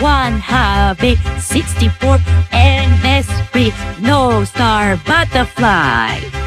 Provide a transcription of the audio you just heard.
one hobby, 64 and no star butterfly.